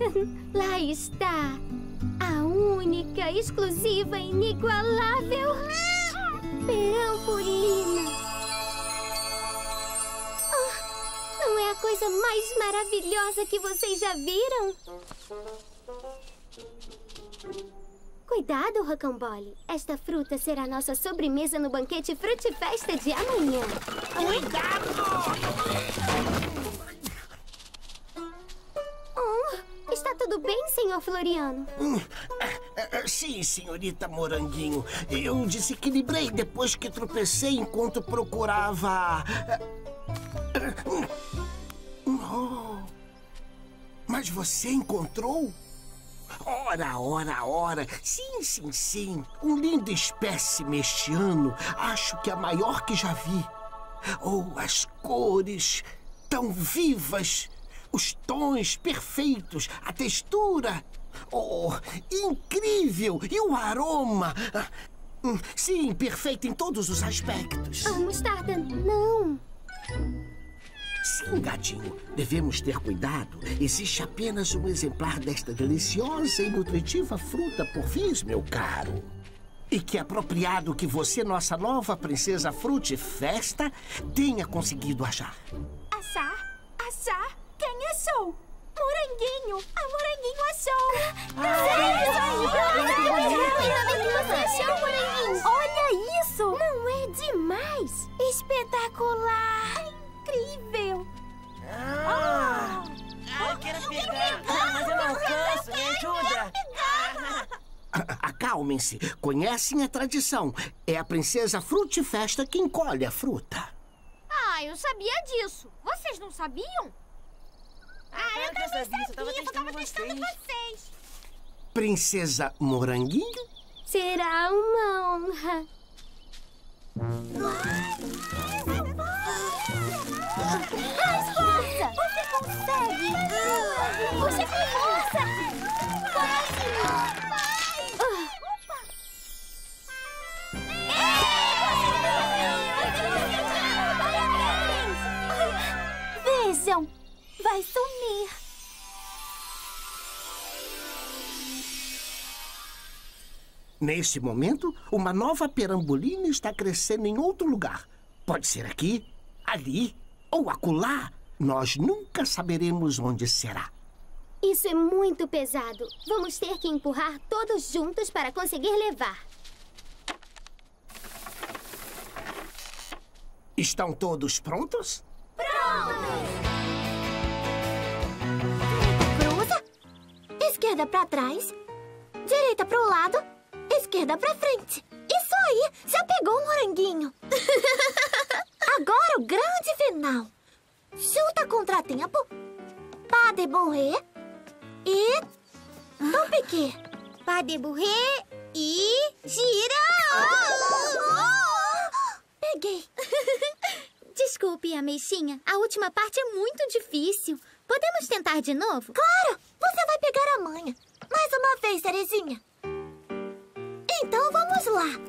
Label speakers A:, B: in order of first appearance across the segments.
A: Lá está. A única, exclusiva, inigualável... Perambolina. Oh, não é a coisa mais maravilhosa que vocês já viram? Cuidado, Rocambole. Esta fruta será nossa sobremesa no banquete Frutifesta de amanhã. Oh, bem, senhor Floriano?
B: Ah, Sim, senhorita Moranguinho. Eu desequilibrei depois que tropecei enquanto procurava. Oh. Mas você encontrou? Ora, ora, ora. Sim, sim, sim. Um lindo espécime este ano. Acho que a maior que já vi. Oh, as cores tão vivas. Os tons perfeitos. A textura. Oh, incrível! E o aroma? Ah, hum, Sim, perfeito em todos os aspectos.
A: Oh, mostarda, não.
B: Sim, gatinho. Devemos ter cuidado. Existe apenas um exemplar desta deliciosa e nutritiva fruta por vez, meu caro. E que é apropriado que você, nossa nova princesa Frute Festa, tenha conseguido achar.
C: Achar? Achar? Quem eu sou? Moranguinho! A Moranguinho
A: que Moranguinho.
C: Olha isso!
A: Não é demais?
C: Espetacular! Incrível!
D: Ah, eu quero pegar, mas eu não alcanço. Me ajuda.
B: A- Acalmem-se. Conhecem a tradição. É a princesa Frute Festa quem colhe a fruta.
C: Ah, eu sabia disso. Vocês não sabiam? Ah,
D: eu também sabia. Eu tava testando vocês.
C: vocês.
B: Princesa Moranguinho?
A: Será uma honra.
C: Mais força! Você consegue! Você tem força! Vai sumir!
B: Neste momento, uma nova perambolina está crescendo em outro lugar. Pode ser aqui, ali ou acolá. Nós nunca saberemos onde será.
A: Isso é muito pesado. Vamos ter que empurrar todos juntos para conseguir levar.
B: Estão todos prontos?
C: Cruza. Esquerda pra trás. Direita pro lado. Esquerda pra frente. Isso aí. Já pegou o moranguinho. Agora o grande final. Chuta contratempo. Pas de bourré. E... Tom piquet. Pas de bourré. E... Gira. Peguei.
A: Desculpe, Ameixinha. A última parte é muito difícil. Podemos tentar de novo?
C: Claro, você vai pegar a manha. Mais uma vez, Terezinha. Então vamos lá.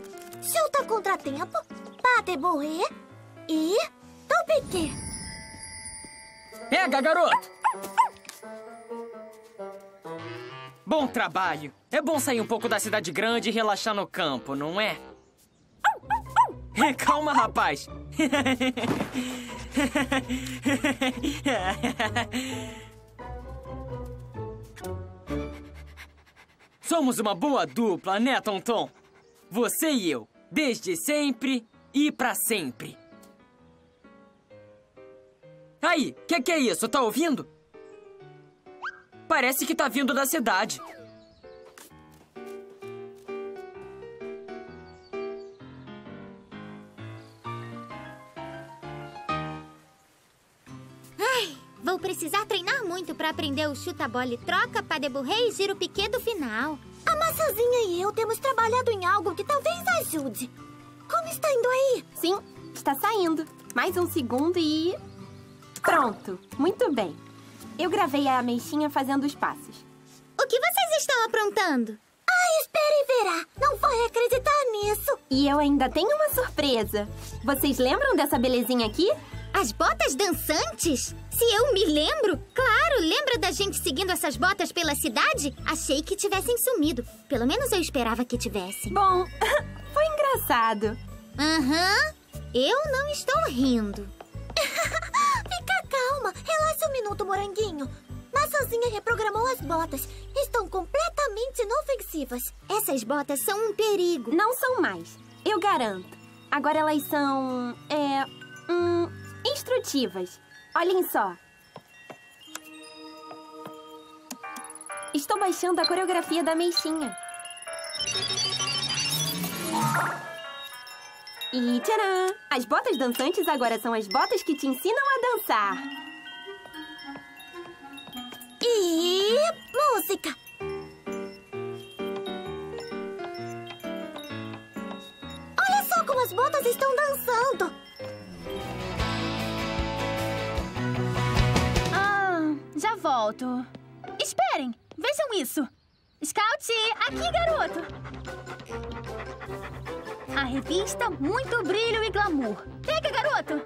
C: Chuta contratempo, bate bourré e tom piquet.
E: Pega, garoto! Bom trabalho. É bom sair um pouco da cidade grande e relaxar no campo, não é? Calma, rapaz. Somos uma boa dupla, né, Tonton? Você e eu, desde sempre e pra sempre. Aí, que que é isso? Tá ouvindo? Parece que tá vindo da cidade.
A: Precisar treinar muito para aprender o chuta-bola e troca, pas de bourré e giro piquet do final.
C: A maçãzinha e eu temos trabalhado em algo que talvez ajude. Como está indo aí?
F: Sim, está saindo. Mais um segundo e. Pronto, muito bem. Eu gravei a ameixinha fazendo os passos.
A: O que vocês estão aprontando?
C: Ah, espere e verá. Não vai acreditar nisso.
F: E eu ainda tenho uma surpresa. Vocês lembram dessa belezinha aqui?
A: As botas dançantes? Se eu me lembro, claro, lembra da gente seguindo essas botas pela cidade? Achei que tivessem sumido. Pelo menos eu esperava que tivessem.
F: Bom, foi engraçado.
A: Aham, eu não estou rindo.
C: Fica calma. Relaxa um minuto, moranguinho. Maçãzinha reprogramou as botas. Estão completamente inofensivas.
A: Essas botas são um perigo.
F: Não são mais, eu garanto. Agora elas são. É. Hum, instrutivas. Olhem só. Estou baixando a coreografia da Meixinha. E tcharam! As botas dançantes agora são as botas que te ensinam a dançar.
G: Esperem, vejam isso. Scout, aqui, garoto. A revista Muito Brilho e Glamour. Pega, garoto.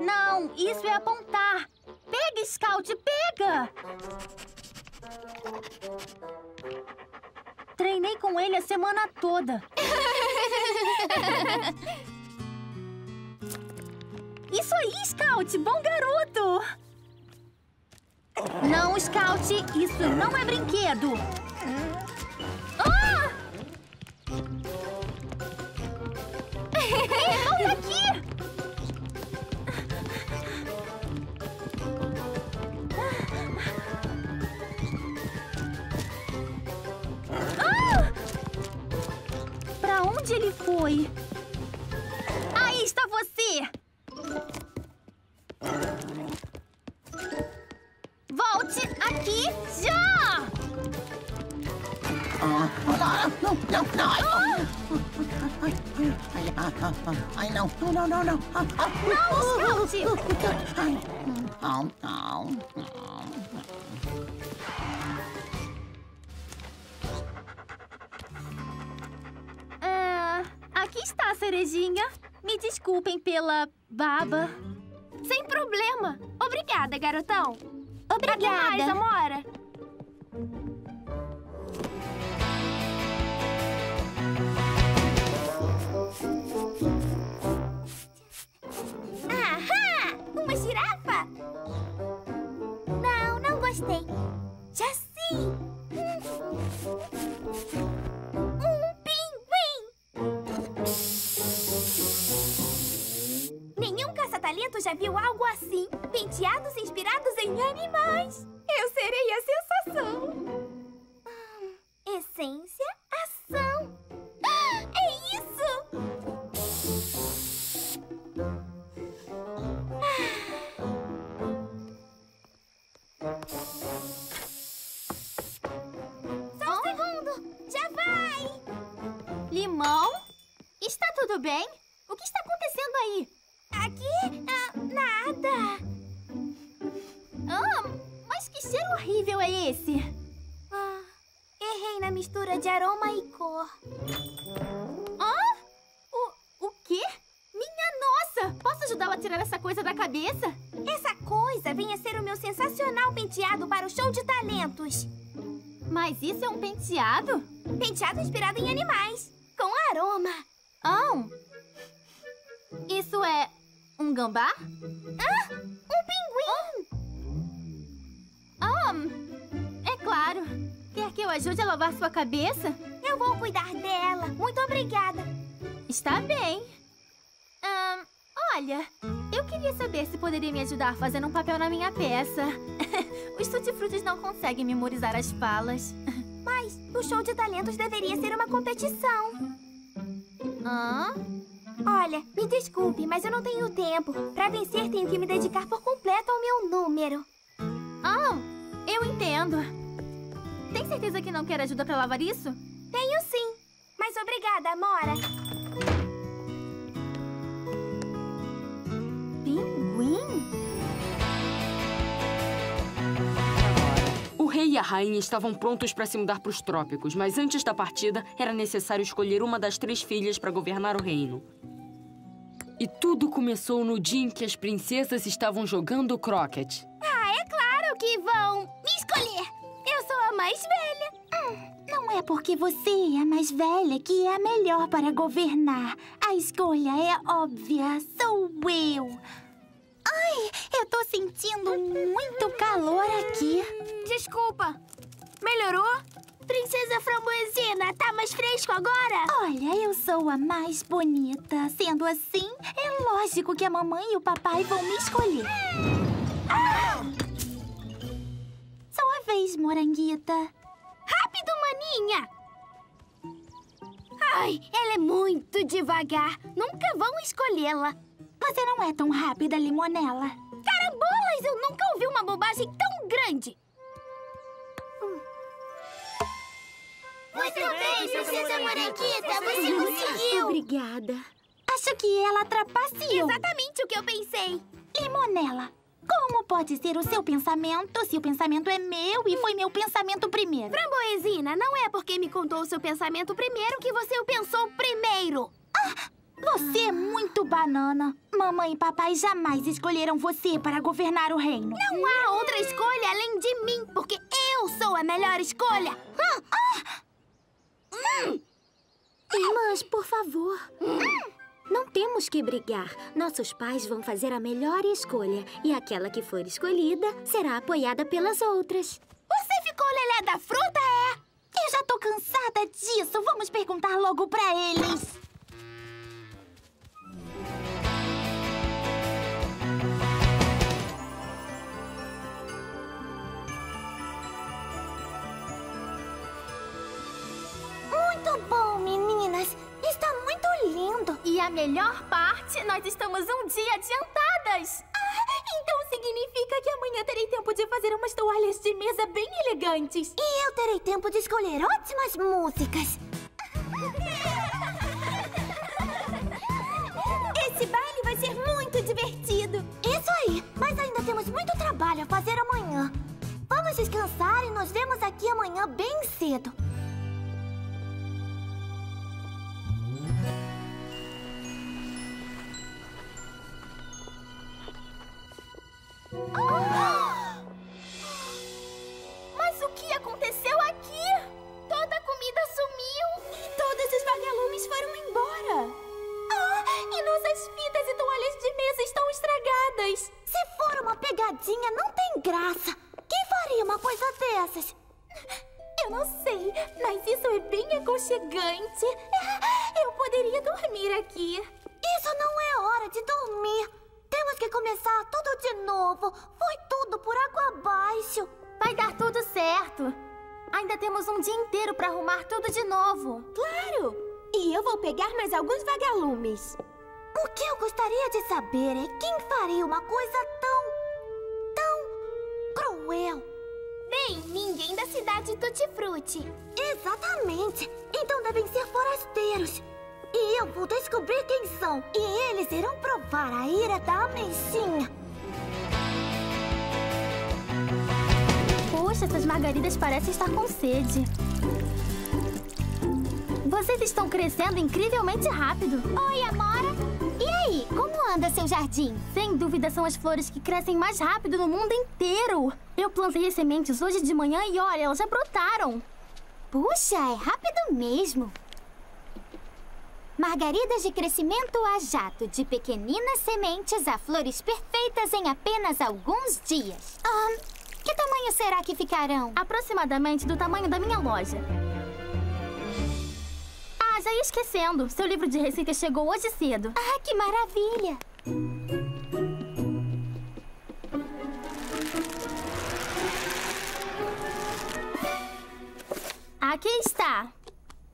G: Não, isso é apontar. Pega, Scout, pega. Treinei com ele a semana toda. Isso aí, Scout! Bom garoto! Não, Scout! Isso não é brinquedo! Baba.
C: Sem problema. Obrigada, garotão.
A: Obrigada.
C: Até mais, Amora. Ahá! Viu algo assim.
G: Ajudá-la a tirar essa coisa da cabeça?
C: Essa coisa vem a ser o meu sensacional penteado para o show de talentos.
G: Mas isso é um penteado?
C: Penteado inspirado em animais, com aroma.
G: Ah! Isso é um gambá?
C: Ah, um pinguim.
G: Ah! É claro. Quer que eu ajude a lavar sua cabeça?
C: Eu vou cuidar dela. Muito obrigada.
G: Está bem. Olha, eu queria saber se poderia me ajudar fazendo um papel na minha peça. Os tutti-frutis não conseguem memorizar as falas.
C: Mas o show de talentos deveria ser uma competição.
G: Hã?
C: Olha, me desculpe, mas eu não tenho tempo. Para vencer, tenho que me dedicar por completo ao meu número.
G: Ah, eu entendo. Tem certeza que não quer ajuda pra lavar isso?
C: Tenho sim. Mas obrigada, Amora.
H: E a rainha estavam prontos para se mudar para os trópicos, mas antes da partida era necessário escolher uma das três filhas para governar o reino. E tudo começou no dia em que as princesas estavam jogando croquet.
C: Ah, é claro que vão me escolher. Eu sou a mais velha. Hum, não é porque você é a mais velha que é a melhor para governar. A escolha é óbvia. Sou eu. Ai, eu tô sentindo muito calor aqui.
I: Desculpa. Melhorou? Princesa Framboesina, tá mais fresco agora?
C: Olha, eu sou a mais bonita. Sendo assim, é lógico que a mamãe e o papai vão me escolher. Ah! Sua vez, moranguita.
I: Rápido, maninha! Ai, ela é muito devagar. Nunca vão escolhê-la.
C: Você não é tão rápida, limonela.
I: Carambolas, eu nunca ouvi uma bobagem tão grande.
C: Muito bem, princesa moranguita. Você conseguiu.
A: Obrigada.
C: Acho que ela trapaceou.
I: Exatamente o que eu pensei.
C: Limonela, como pode ser o seu pensamento se o pensamento é meu e foi meu pensamento primeiro?
I: Framboesina, não é porque me contou o seu pensamento primeiro que você o pensou primeiro.
C: Você é muito banana. Mamãe e papai jamais escolheram você para governar o reino.
I: Não há outra escolha além de mim, porque eu sou a melhor escolha.
A: Irmãs, por favor. Não temos que brigar. Nossos pais vão fazer a melhor escolha. E aquela que for escolhida será apoiada pelas outras.
I: Você ficou lelé da fruta, é?
C: Eu já tô cansada disso. Vamos perguntar logo pra eles.
G: E a melhor parte, nós estamos um dia adiantadas.
F: Ah, então significa que amanhã terei tempo de fazer umas toalhas de mesa bem elegantes.
C: E eu terei tempo de escolher ótimas músicas.
F: Esse baile vai ser muito divertido.
C: Isso aí, mas ainda temos muito trabalho a fazer amanhã. Vamos descansar e nos vemos aqui amanhã bem cedo.
G: Mas
C: faria uma coisa tão. tão. cruel.
I: Bem, ninguém da cidade Tutti Frutti.
C: Exatamente. Então devem ser forasteiros. E eu vou descobrir quem são. E eles irão provar a ira da ameixinha.
G: Poxa, essas margaridas parecem estar com sede. Vocês estão crescendo incrivelmente rápido.
A: Oi, Amora. E aí, como anda seu jardim?
G: Sem dúvida, são as flores que crescem mais rápido no mundo inteiro. Eu plantei as sementes hoje de manhã e olha, elas já brotaram.
A: Puxa, é rápido mesmo. Margaridas de crescimento a jato, de pequeninas sementes a flores perfeitas em apenas alguns dias. Ah, que tamanho será que ficarão?
G: Aproximadamente do tamanho da minha loja. Já ia esquecendo. Seu livro de receitas chegou hoje cedo.
A: Ah, que maravilha!
G: Aqui está.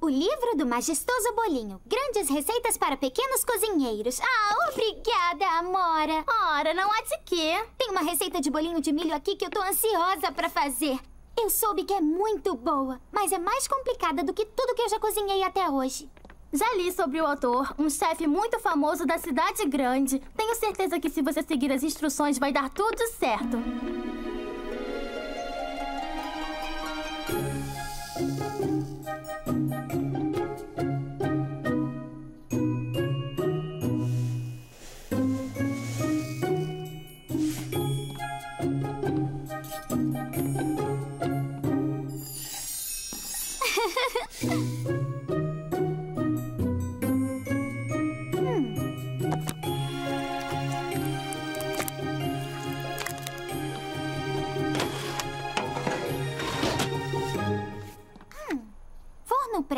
A: O livro do majestoso bolinho. Grandes receitas para pequenos cozinheiros. Ah, obrigada, Amora.
G: Ora, não há de quê.
A: Tem uma receita de bolinho de milho aqui que eu tô ansiosa pra fazer. Eu soube que é muito boa, mas é mais complicada do que tudo que eu já cozinhei até hoje.
G: Já li sobre o autor, um chefe muito famoso da cidade grande. Tenho certeza que se você seguir as instruções vai dar tudo certo.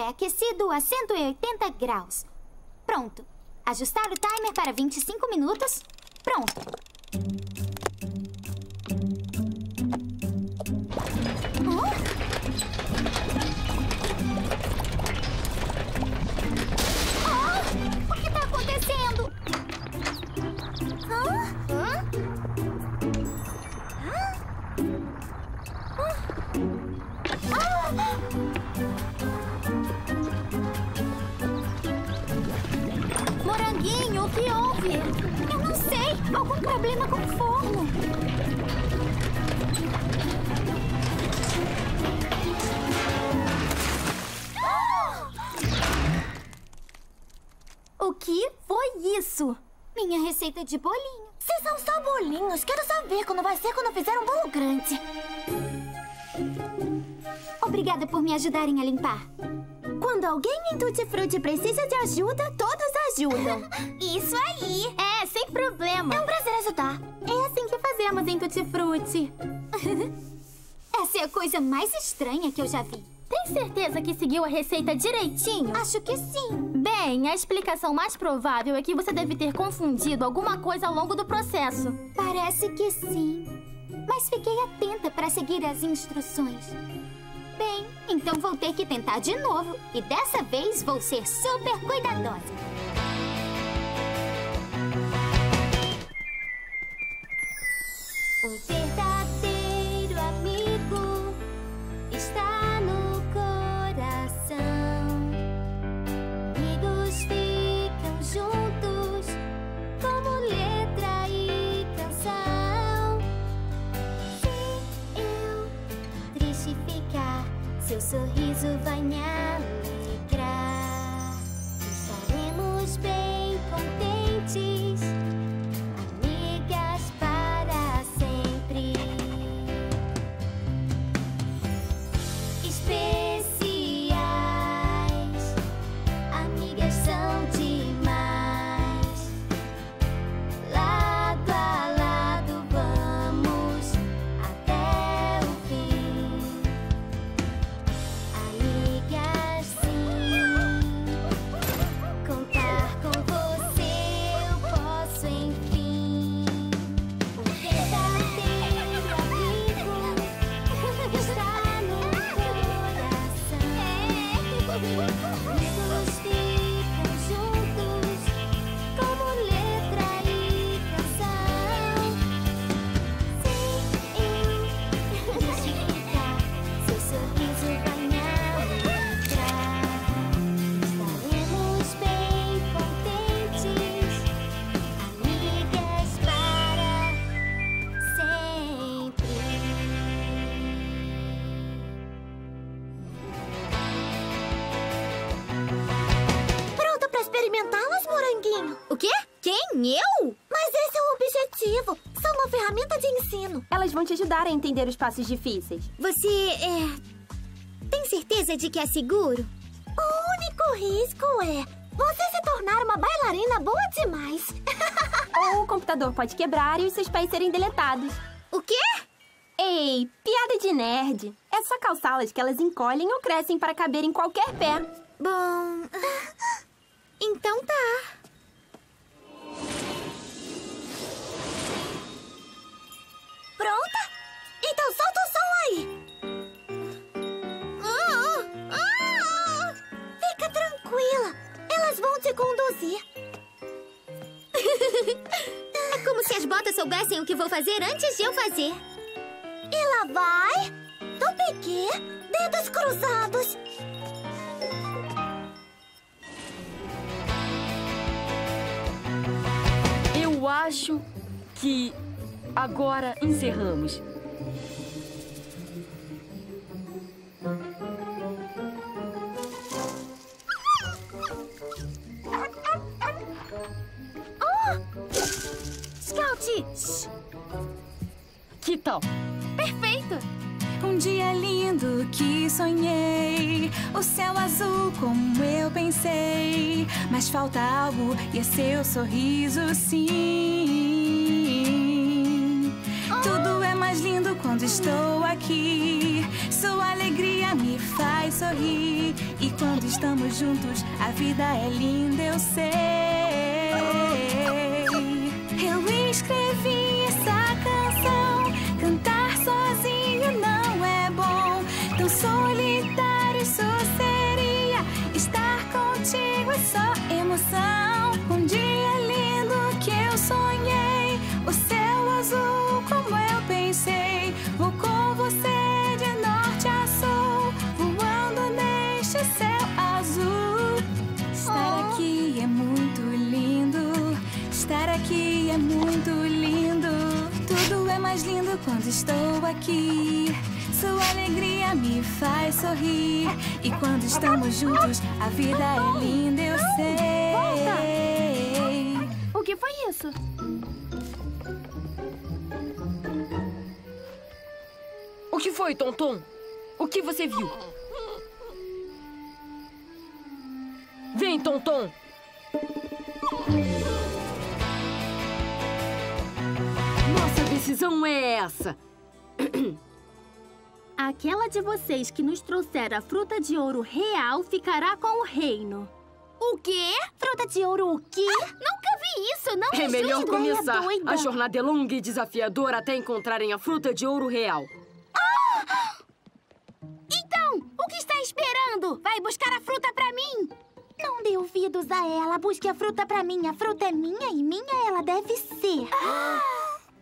A: Pré-aquecido a 180 graus. Pronto. Ajustar o timer para 25 minutos. Pronto. Eu não sei. Algum problema com o forno. O que foi isso? Minha receita de bolinho.
C: Se são só bolinhos, quero saber quando vai ser quando fizer um bolo grande.
A: Obrigada por me ajudarem a limpar.
C: Quando alguém em Tutti Frutti precisa de ajuda, todos ajudam.
G: Isso aí! É, sem problema.
C: É um prazer ajudar.
G: É assim que fazemos em Tutti Frutti.
A: Essa é a coisa mais estranha que eu já vi.
G: Tem certeza que seguiu a receita direitinho?
A: Acho que sim.
G: Bem, a explicação mais provável é que você deve ter confundido alguma coisa ao longo do processo.
A: Parece que sim. Mas fiquei atenta para seguir as instruções. Bem, então vou ter que tentar de novo. E dessa vez vou ser super cuidadosa. Um verdadeiro amigo está no coração. Amigos ficam juntos como letra e canção. Se eu triste ficar, seu sorriso vai me
F: ajudar a entender os passos difíceis.
A: Você é. Tem certeza de que é seguro?
C: O único risco é você se tornar uma bailarina boa demais.
F: Ou o computador pode quebrar e os seus pés serem deletados.
A: O quê?
F: Ei, piada de nerd. É só calçá-las que elas encolhem ou crescem para caber em qualquer pé.
A: Bom. Então tá. Soubessem o que vou fazer antes de eu fazer.
C: E lá vai. Do piquê, dedos cruzados.
H: Eu acho que agora encerramos.
J: Mas falta algo e é seu sorriso, sim. Tudo é mais lindo quando estou aqui. Sua alegria me faz sorrir. E quando estamos juntos, a vida é linda, eu sei. Eu escrevi estou aqui. Sua alegria me faz sorrir. E quando estamos juntos, a vida é linda, eu sei.
I: O que foi isso?
H: O que foi, Tonton? O que você viu? Vem, Tonton! Decisão é essa!
G: Aquela de vocês que nos trouxer a fruta de ouro real ficará com o reino.
I: O quê? Fruta de ouro o quê? nunca vi isso, não
H: É
I: me
H: melhor começar.
I: doida.
H: A jornada é longa e desafiadora até encontrarem a fruta de ouro real.
I: Então, o que está esperando? Vai buscar a fruta pra mim.
C: Não dê ouvidos a ela. Busque a fruta pra mim. A fruta é minha e minha ela deve ser.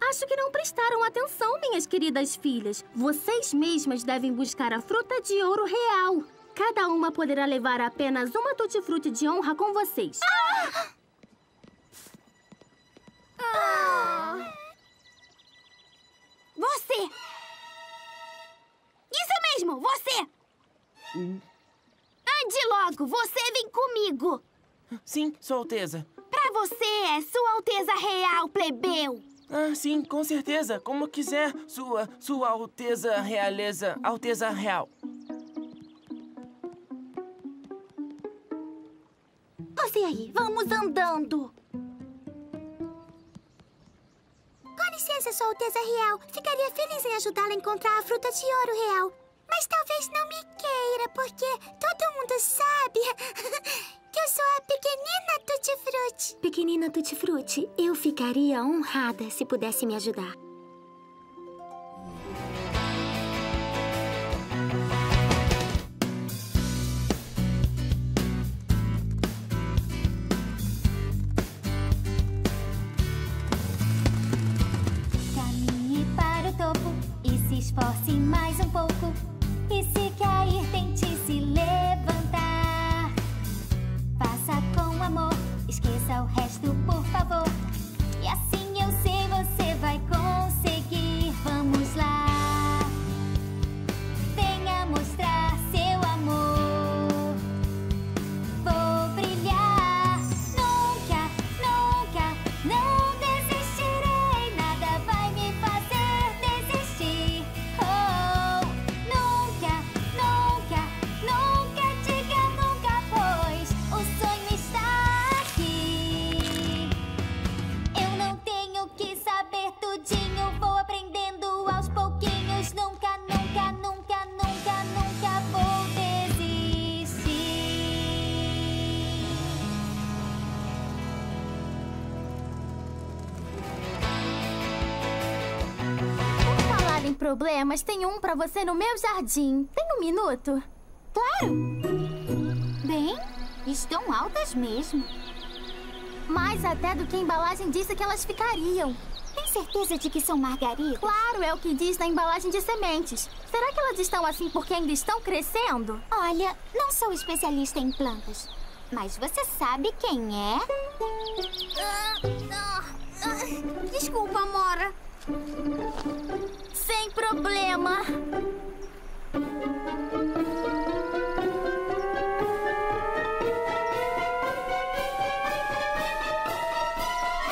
G: Acho que não prestaram atenção, minhas queridas filhas. Vocês mesmas devem buscar a fruta de ouro real. Cada uma poderá levar apenas uma tutti-frutti de honra com vocês.
I: Você! Isso mesmo, você! Ande logo, você vem comigo!
D: Sim, Sua Alteza.
I: Pra você é Sua Alteza Real, plebeu!
D: Ah, sim, com certeza. Como quiser, Sua, Sua Alteza Realeza, Alteza Real.
C: Você aí, vamos andando.
A: Com licença, Sua Alteza Real. Ficaria feliz em ajudá-la a encontrar a fruta de ouro real. Mas talvez não me queira, porque todo mundo sabe que eu sou a pequenina Tutti Frutti. Pequenina Tutti Frutti, eu ficaria honrada se pudesse me ajudar.
G: Problemas, tem um pra você no meu jardim. Tem um minuto?
C: Claro! Bem, estão altas mesmo.
G: Mais até do que a embalagem disse que elas ficariam.
C: Tem certeza de que são margaridas?
G: Claro, é o que diz na embalagem de sementes. Será que elas estão assim porque ainda estão crescendo?
C: Olha, não sou especialista em plantas, mas você sabe quem é?
I: Desculpa, Mora.
G: Problema.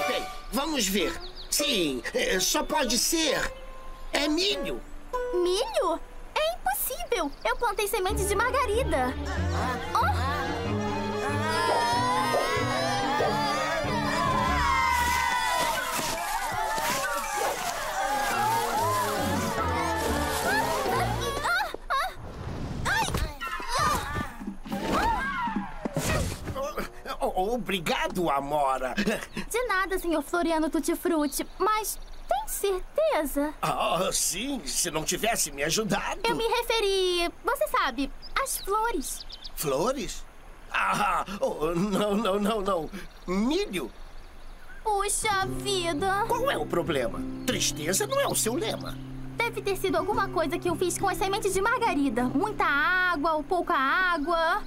B: Bem, vamos ver. Sim, é, só pode ser. É milho.
G: Milho? É impossível! Eu plantei sementes de margarida.
B: Obrigado, Amora.
A: De nada, senhor Floriano Tutti-Frutti. Mas tem certeza?
B: Ah, sim, se não tivesse me ajudado.
A: Eu me referi, você sabe, às flores.
B: Flores? Ah, oh, não, não, não, não. Milho?
A: Puxa vida.
B: Qual é o problema? Tristeza não é o seu lema.
A: Deve ter sido alguma coisa que eu fiz com as sementes de margarida. Muita água ou pouca água.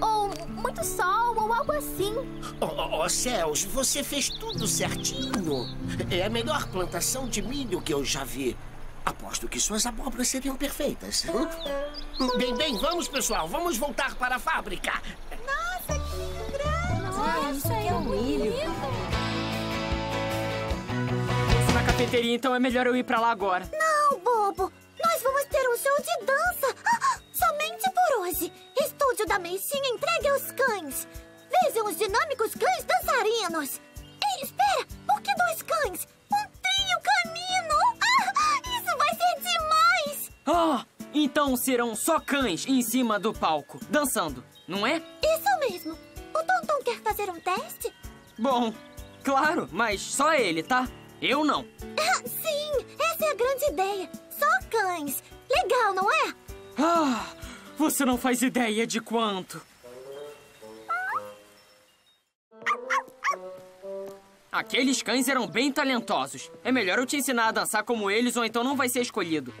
A: Ou muito sol ou algo assim.
B: Oh, oh, oh, céus, você fez tudo certinho. É a melhor plantação de milho que eu já vi. Aposto que suas abóboras seriam perfeitas. Hum? Bem, bem, vamos, pessoal. Vamos voltar para a fábrica.
C: Nossa, que grande! Nossa,
K: é um milho.
E: Se na cafeteria, então é melhor eu ir pra lá agora.
C: Não, bobo. Nós vamos ter um show de dança. Ah, somente por hoje. Estúdio da Meixinha entregue aos cães. Vejam os dinâmicos cães dançarinos. Ei, espera. Por que dois cães? Um trio canino. Ah, isso vai ser demais.
E: Ah, então serão só cães em cima do palco, dançando, não é?
C: Isso mesmo. O Tonton quer fazer um teste?
E: Bom, claro, mas só ele, tá? Eu não.
C: Ah, sim, essa é a grande ideia. Só cães. Legal, não é?
E: Ah, você não faz ideia de quanto. Aqueles cães eram bem talentosos. É melhor eu te ensinar a dançar como eles ou então não vai ser escolhido.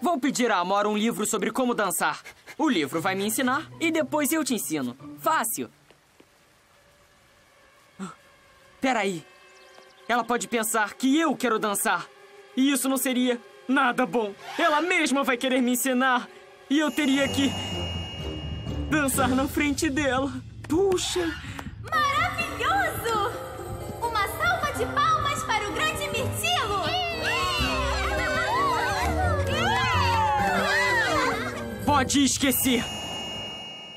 E: Vou pedir a Amora um livro sobre como dançar. O livro vai me ensinar e depois eu te ensino. Fácil. Peraí. Ela pode pensar que eu quero dançar. E isso não seria nada bom. Ela mesma vai querer me ensinar. E eu teria que dançar na frente dela. Puxa.
A: Maravilhoso! Uma salva de palmas para o grande Mirtilo!
E: Pode esquecer.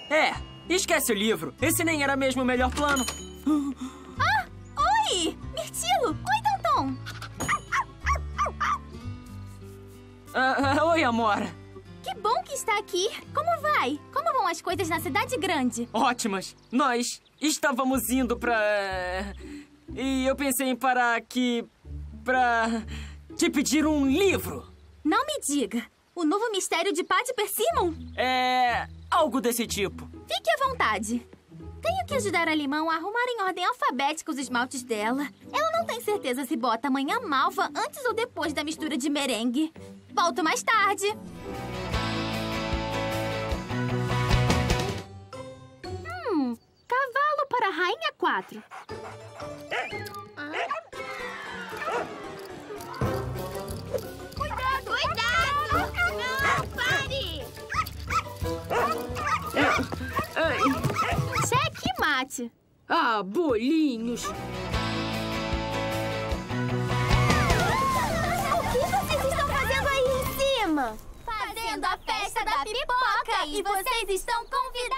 E: É, esquece o livro. Esse nem era mesmo o melhor plano.
A: Ah,
E: ah, oi, Amora.
A: Que bom que está aqui. Como vai? Como vão as coisas na cidade grande?
E: Ótimas. Nós estávamos indo pra. E eu pensei em parar aqui pra te pedir um livro.
A: Não me diga. O novo mistério de Patty Persimmon?
E: É. algo desse tipo.
A: Fique à vontade. Tenho que ajudar a Limão a arrumar em ordem alfabética os esmaltes dela. Ela não tem certeza se bota amanhã malva antes ou depois da mistura de merengue. Volto mais tarde.
G: Hum, cavalo para a rainha 4.
A: Cuidado! Cuidado! Não, pare!
G: Cheque mate.
H: Ah, bolinhos.
C: Fazendo
A: a festa da pipoca e vocês estão convidadas!